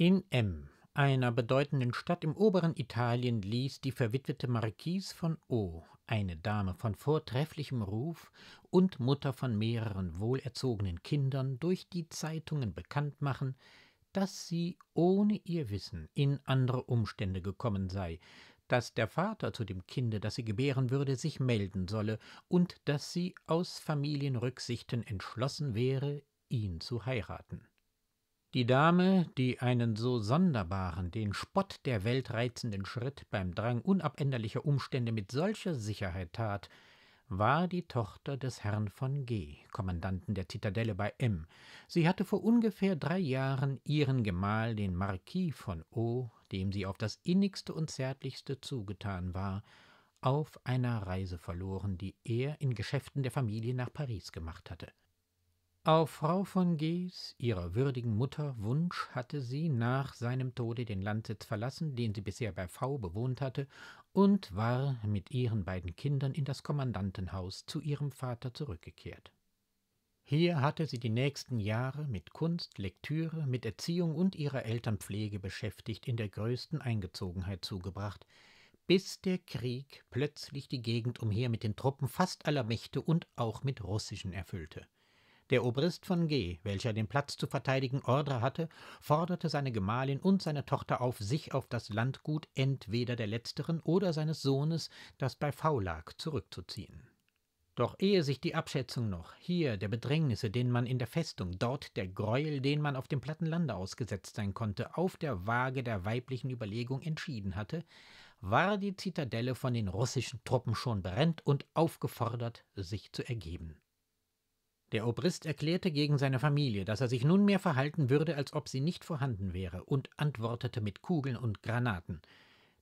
In M, einer bedeutenden Stadt im oberen Italien, ließ die verwitwete Marquise von O, eine Dame von vortrefflichem Ruf und Mutter von mehreren wohlerzogenen Kindern, durch die Zeitungen bekannt machen, dass sie ohne ihr Wissen in andere Umstände gekommen sei, dass der Vater zu dem Kinde, das sie gebären würde, sich melden solle und dass sie aus Familienrücksichten entschlossen wäre, ihn zu heiraten. Die Dame, die einen so sonderbaren, den Spott der Welt reizenden Schritt beim Drang unabänderlicher Umstände mit solcher Sicherheit tat, war die Tochter des Herrn von G., Kommandanten der Zitadelle bei M. Sie hatte vor ungefähr drei Jahren ihren Gemahl, den Marquis von O., dem sie auf das innigste und zärtlichste zugetan war, auf einer Reise verloren, die er in Geschäften der Familie nach Paris gemacht hatte. Auf Frau von Gs, ihrer würdigen Mutter, Wunsch hatte sie nach seinem Tode den Landsitz verlassen, den sie bisher bei V bewohnt hatte, und war mit ihren beiden Kindern in das Kommandantenhaus zu ihrem Vater zurückgekehrt. Hier hatte sie die nächsten Jahre mit Kunst, Lektüre, mit Erziehung und ihrer Eltern Pflege beschäftigt in der größten Eingezogenheit zugebracht, bis der Krieg plötzlich die Gegend umher mit den Truppen fast aller Mächte und auch mit russischen erfüllte. Der Obrist von G., welcher den Platz zu verteidigen Ordre hatte, forderte seine Gemahlin und seine Tochter auf, sich auf das Landgut entweder der letzteren oder seines Sohnes, das bei V lag, zurückzuziehen. Doch ehe sich die Abschätzung noch, hier der Bedrängnisse, denen man in der Festung, dort der Greuel, den man auf dem platten Lande ausgesetzt sein konnte, auf der Waage der weiblichen Überlegung entschieden hatte, war die Zitadelle von den russischen Truppen schon brennt und aufgefordert, sich zu ergeben. Der Obrist erklärte gegen seine Familie, dass er sich nunmehr verhalten würde, als ob sie nicht vorhanden wäre, und antwortete mit Kugeln und Granaten.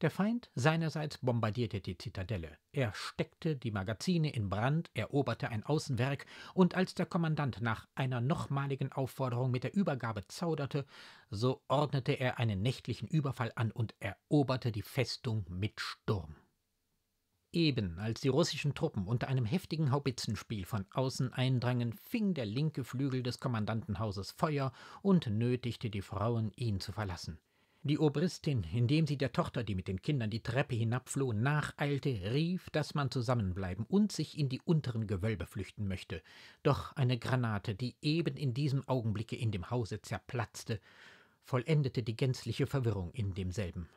Der Feind seinerseits bombardierte die Zitadelle. Er steckte die Magazine in Brand, eroberte ein Außenwerk, und als der Kommandant nach einer nochmaligen Aufforderung mit der Übergabe zauderte, so ordnete er einen nächtlichen Überfall an und eroberte die Festung mit Sturm. Eben als die russischen Truppen unter einem heftigen Haubitzenspiel von außen eindrangen, fing der linke Flügel des Kommandantenhauses Feuer und nötigte die Frauen, ihn zu verlassen. Die Obristin, indem sie der Tochter, die mit den Kindern die Treppe hinabfloh, nacheilte, rief, dass man zusammenbleiben und sich in die unteren Gewölbe flüchten möchte. Doch eine Granate, die eben in diesem Augenblicke in dem Hause zerplatzte, vollendete die gänzliche Verwirrung in demselben.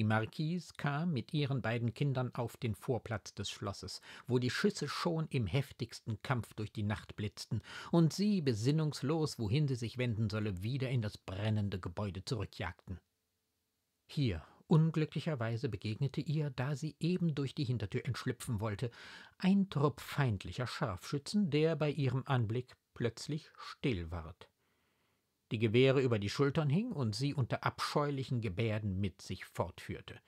Die Marquise kam mit ihren beiden Kindern auf den Vorplatz des Schlosses, wo die Schüsse schon im heftigsten Kampf durch die Nacht blitzten und sie, besinnungslos, wohin sie sich wenden solle, wieder in das brennende Gebäude zurückjagten. Hier, unglücklicherweise, begegnete ihr, da sie eben durch die Hintertür entschlüpfen wollte, ein Trupp feindlicher Scharfschützen, der bei ihrem Anblick plötzlich still ward die Gewehre über die Schultern hing und sie unter abscheulichen Gebärden mit sich fortführte.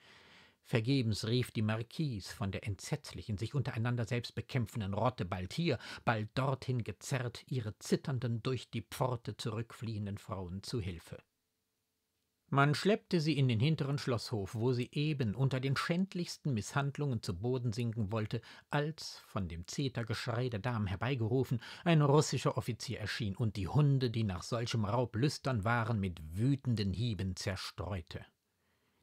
Vergebens rief die Marquise von der entsetzlichen, sich untereinander selbst bekämpfenden Rotte bald hier, bald dorthin gezerrt, ihre zitternden, durch die Pforte zurückfliehenden Frauen zu Hilfe. Man schleppte sie in den hinteren Schlosshof, wo sie eben unter den schändlichsten Misshandlungen zu Boden sinken wollte, als, von dem Zetergeschrei der Damen herbeigerufen, ein russischer Offizier erschien und die Hunde, die nach solchem Raub lüstern waren, mit wütenden Hieben zerstreute.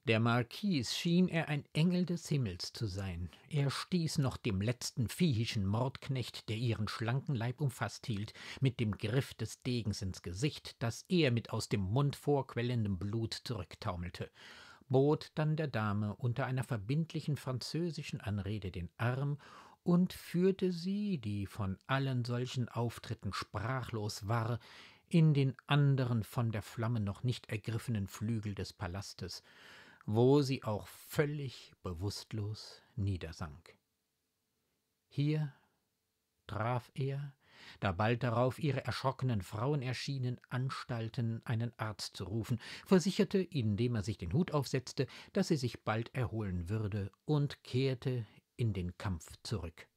Der Marquis schien er ein Engel des Himmels zu sein. Er stieß noch dem letzten viehischen Mordknecht, der ihren schlanken Leib umfasst hielt, mit dem Griff des Degens ins Gesicht, das er mit aus dem Mund vorquellendem Blut zurücktaumelte, bot dann der Dame unter einer verbindlichen französischen Anrede den Arm und führte sie, die von allen solchen Auftritten sprachlos war, in den anderen von der Flamme noch nicht ergriffenen Flügel des Palastes, wo sie auch völlig bewusstlos niedersank. Hier traf er, da bald darauf ihre erschrockenen Frauen erschienen, Anstalten, einen Arzt zu rufen, versicherte, indem er sich den Hut aufsetzte, dass sie sich bald erholen würde, und kehrte in den Kampf zurück.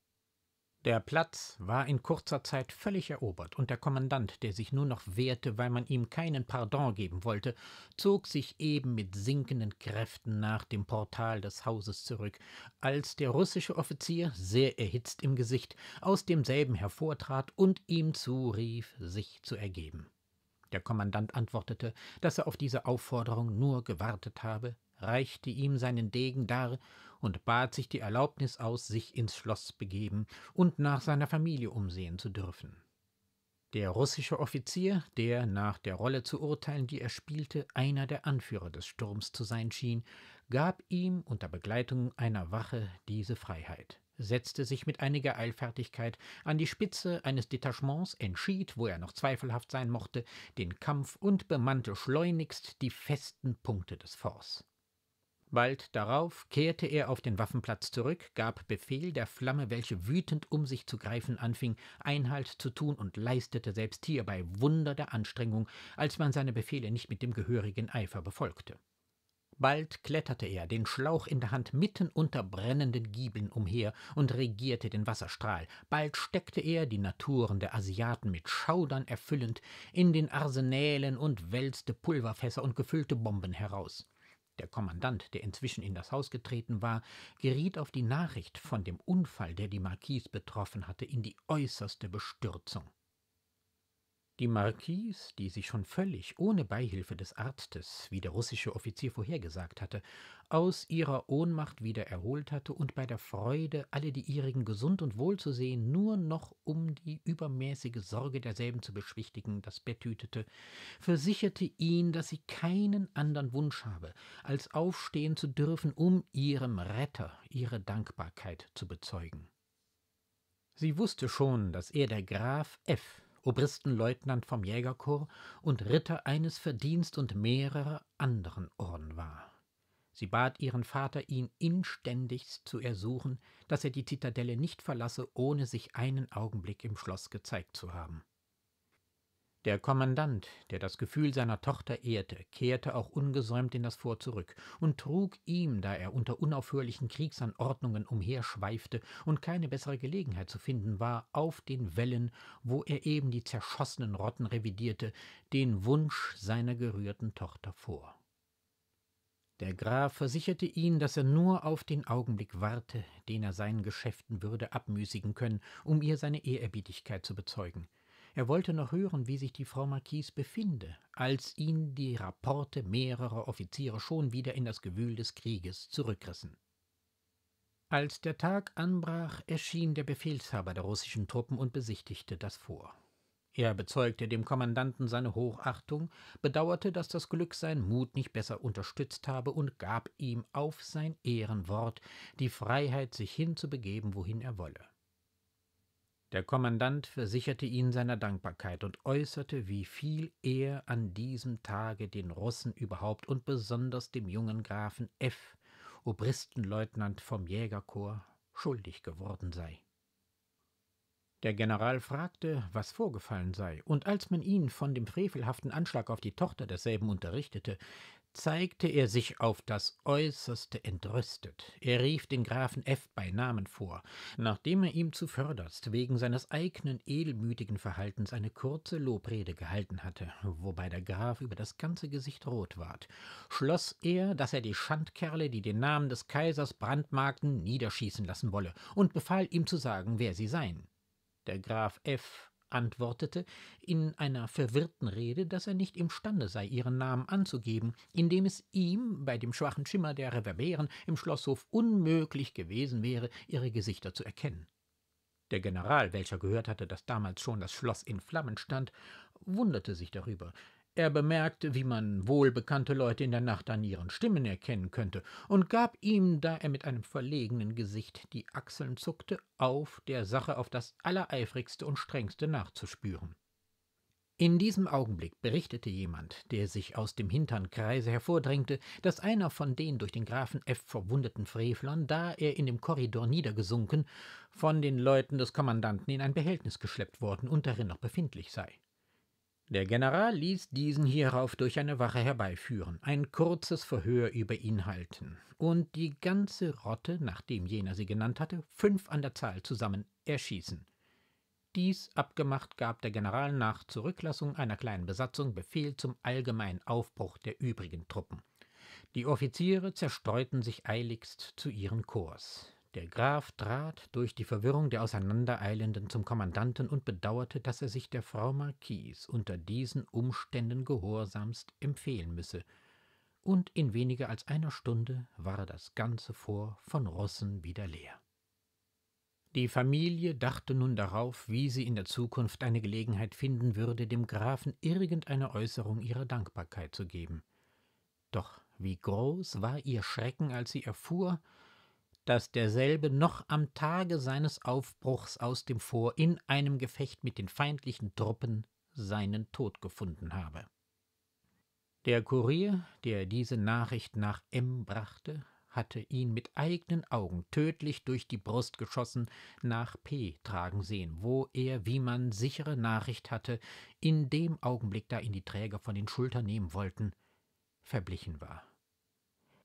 Der Platz war in kurzer Zeit völlig erobert, und der Kommandant, der sich nur noch wehrte, weil man ihm keinen Pardon geben wollte, zog sich eben mit sinkenden Kräften nach dem Portal des Hauses zurück, als der russische Offizier, sehr erhitzt im Gesicht, aus demselben hervortrat und ihm zurief, sich zu ergeben. Der Kommandant antwortete, dass er auf diese Aufforderung nur gewartet habe, reichte ihm seinen Degen dar und bat sich die Erlaubnis aus, sich ins Schloss begeben und nach seiner Familie umsehen zu dürfen. Der russische Offizier, der nach der Rolle zu urteilen, die er spielte, einer der Anführer des Sturms zu sein schien, gab ihm unter Begleitung einer Wache diese Freiheit setzte sich mit einiger Eilfertigkeit an die Spitze eines Detachements, entschied, wo er noch zweifelhaft sein mochte, den Kampf und bemannte schleunigst die festen Punkte des Forts. Bald darauf kehrte er auf den Waffenplatz zurück, gab Befehl, der Flamme, welche wütend um sich zu greifen anfing, Einhalt zu tun und leistete selbst hierbei Wunder der Anstrengung, als man seine Befehle nicht mit dem gehörigen Eifer befolgte. Bald kletterte er, den Schlauch in der Hand, mitten unter brennenden Giebeln umher und regierte den Wasserstrahl. Bald steckte er, die Naturen der Asiaten mit Schaudern erfüllend, in den Arsenälen und wälzte Pulverfässer und gefüllte Bomben heraus. Der Kommandant, der inzwischen in das Haus getreten war, geriet auf die Nachricht von dem Unfall, der die Marquise betroffen hatte, in die äußerste Bestürzung. Die Marquise, die sich schon völlig ohne Beihilfe des Arztes, wie der russische Offizier vorhergesagt hatte, aus ihrer Ohnmacht wieder erholt hatte und bei der Freude, alle die ihrigen gesund und wohl zu sehen, nur noch um die übermäßige Sorge derselben zu beschwichtigen, das Bett hütete, versicherte ihn, dass sie keinen andern Wunsch habe, als aufstehen zu dürfen, um ihrem Retter ihre Dankbarkeit zu bezeugen. Sie wusste schon, dass er der Graf F Obristenleutnant vom Jägerkorps und Ritter eines Verdienst und mehrerer anderen Orden war. Sie bat ihren Vater, ihn inständigst zu ersuchen, dass er die Zitadelle nicht verlasse, ohne sich einen Augenblick im Schloss gezeigt zu haben. Der Kommandant, der das Gefühl seiner Tochter ehrte, kehrte auch ungesäumt in das Fort zurück und trug ihm, da er unter unaufhörlichen Kriegsanordnungen umherschweifte und keine bessere Gelegenheit zu finden war, auf den Wellen, wo er eben die zerschossenen Rotten revidierte, den Wunsch seiner gerührten Tochter vor. Der Graf versicherte ihn, dass er nur auf den Augenblick warte, den er seinen Geschäften würde abmüßigen können, um ihr seine Ehrerbietigkeit zu bezeugen. Er wollte noch hören, wie sich die Frau Marquise befinde, als ihn die Rapporte mehrerer Offiziere schon wieder in das Gewühl des Krieges zurückrissen. Als der Tag anbrach, erschien der Befehlshaber der russischen Truppen und besichtigte das Fort. Er bezeugte dem Kommandanten seine Hochachtung, bedauerte, dass das Glück seinen Mut nicht besser unterstützt habe und gab ihm auf sein Ehrenwort die Freiheit, sich hinzubegeben, wohin er wolle. Der Kommandant versicherte ihn seiner Dankbarkeit und äußerte, wie viel er an diesem Tage den Russen überhaupt und besonders dem jungen Grafen F., Obristenleutnant vom Jägerkorps, schuldig geworden sei. Der General fragte, was vorgefallen sei, und als man ihn von dem frevelhaften Anschlag auf die Tochter desselben unterrichtete, zeigte er sich auf das äußerste entrüstet. Er rief den Grafen F. bei Namen vor, nachdem er ihm zuvörderst wegen seines eigenen edelmütigen Verhaltens eine kurze Lobrede gehalten hatte, wobei der Graf über das ganze Gesicht rot ward, schloss er, dass er die Schandkerle, die den Namen des Kaisers brandmarkten, niederschießen lassen wolle und befahl ihm zu sagen, wer sie seien. Der Graf F antwortete in einer verwirrten Rede, dass er nicht imstande sei, ihren Namen anzugeben, indem es ihm bei dem schwachen Schimmer der Reverberen im Schlosshof unmöglich gewesen wäre, ihre Gesichter zu erkennen. Der General, welcher gehört hatte, dass damals schon das Schloss in Flammen stand, wunderte sich darüber. Er bemerkte, wie man wohlbekannte Leute in der Nacht an ihren Stimmen erkennen könnte, und gab ihm, da er mit einem verlegenen Gesicht die Achseln zuckte, auf, der Sache auf das allereifrigste und strengste nachzuspüren. In diesem Augenblick berichtete jemand, der sich aus dem hintern Kreise hervordrängte, dass einer von den durch den Grafen F. verwundeten Frevlern, da er in dem Korridor niedergesunken, von den Leuten des Kommandanten in ein Behältnis geschleppt worden und darin noch befindlich sei. Der General ließ diesen hierauf durch eine Wache herbeiführen, ein kurzes Verhör über ihn halten und die ganze Rotte, nachdem jener sie genannt hatte, fünf an der Zahl zusammen erschießen. Dies abgemacht gab der General nach Zurücklassung einer kleinen Besatzung Befehl zum allgemeinen Aufbruch der übrigen Truppen. Die Offiziere zerstreuten sich eiligst zu ihren Korps. Der Graf trat durch die Verwirrung der Auseinandereilenden zum Kommandanten und bedauerte, dass er sich der Frau Marquise unter diesen Umständen gehorsamst empfehlen müsse, und in weniger als einer Stunde war das ganze Fort von Rossen wieder leer. Die Familie dachte nun darauf, wie sie in der Zukunft eine Gelegenheit finden würde, dem Grafen irgendeine Äußerung ihrer Dankbarkeit zu geben. Doch wie groß war ihr Schrecken, als sie erfuhr, dass derselbe noch am Tage seines Aufbruchs aus dem Fort in einem Gefecht mit den feindlichen Truppen seinen Tod gefunden habe. Der Kurier, der diese Nachricht nach M brachte, hatte ihn mit eigenen Augen tödlich durch die Brust geschossen nach P tragen sehen, wo er, wie man sichere Nachricht hatte, in dem Augenblick, da ihn die Träger von den Schultern nehmen wollten, verblichen war.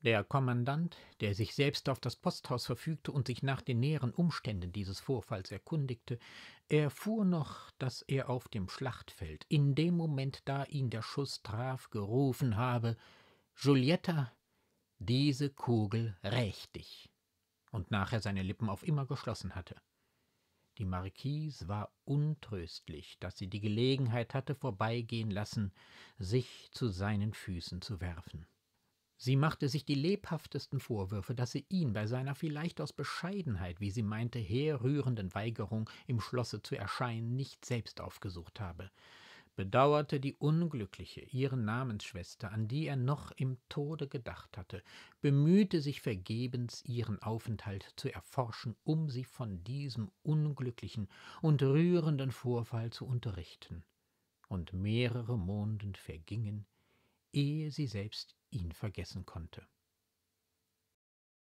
Der Kommandant, der sich selbst auf das Posthaus verfügte und sich nach den näheren Umständen dieses Vorfalls erkundigte, erfuhr noch, dass er auf dem Schlachtfeld, in dem Moment, da ihn der Schuss traf, gerufen habe Giulietta, diese Kugel rächt dich, und nachher seine Lippen auf immer geschlossen hatte. Die Marquise war untröstlich, dass sie die Gelegenheit hatte vorbeigehen lassen, sich zu seinen Füßen zu werfen. Sie machte sich die lebhaftesten Vorwürfe, dass sie ihn bei seiner vielleicht aus Bescheidenheit, wie sie meinte, herrührenden Weigerung, im Schlosse zu erscheinen, nicht selbst aufgesucht habe, bedauerte die Unglückliche, ihre Namensschwester, an die er noch im Tode gedacht hatte, bemühte sich vergebens, ihren Aufenthalt zu erforschen, um sie von diesem unglücklichen und rührenden Vorfall zu unterrichten. Und mehrere Monden vergingen, ehe sie selbst ihn vergessen konnte.